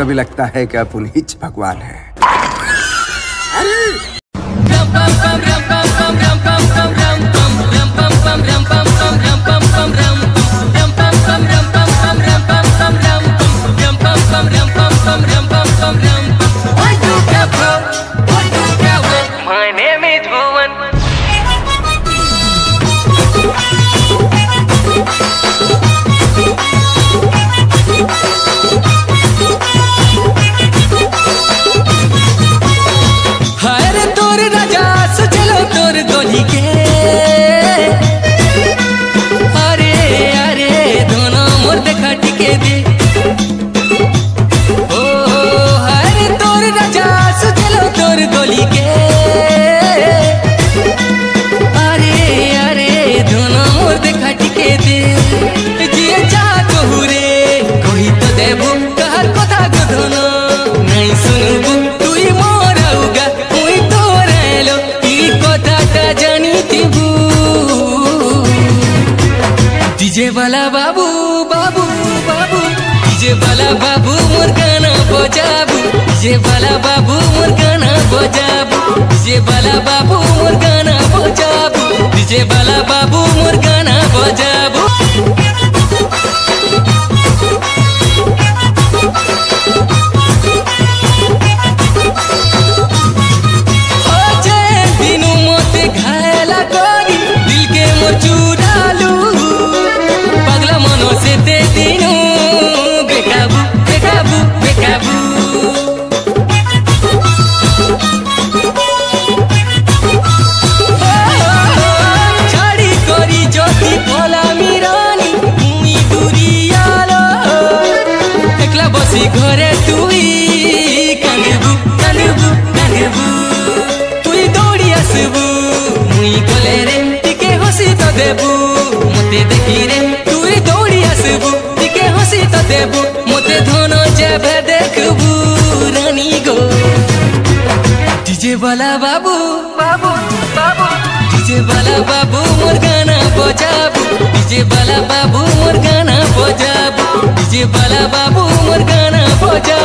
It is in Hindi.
कभी लगता है कि अपन ही भगवान है। My गोली के डीजे वाला बाबू बाबू बाबू। डीजे वाला बाबू मोर गाना बजाबू। डीजे वाला बाबू मोर गाना बजाबू। डीजे वाला बाबू मोर गाना बजाबू। डीजे वाला बाबू मोर गाना बजा दौड़ी आसबू रे टिके हसी तो देबू। मते देखी रे तू दौड़ी आसबू टिके हसी तो देबू। मते धन रानी गो। डीजे वाला बाबू बाबू बाबू। डीजे वाला बाबू, मोर गाना बजाबू। डीजे वाला बाबू, मोर गाना बजाबू। डीजे वाला बाबू हो जा